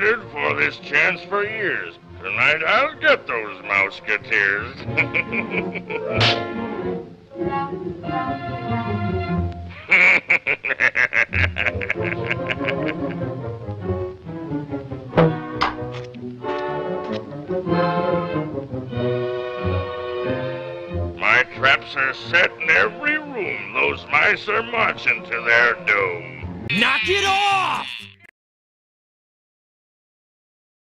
waited for this chance for years. Tonight I'll get those Mouseketeers. My traps are set in every room. Those mice are marching to their doom. Knock it off!